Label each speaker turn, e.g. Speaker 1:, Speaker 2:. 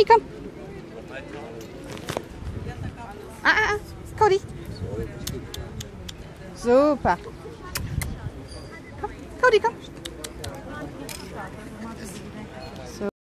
Speaker 1: Mami, komm. Ah, ah, ah. Cody. Super. Komm, Cody, komm.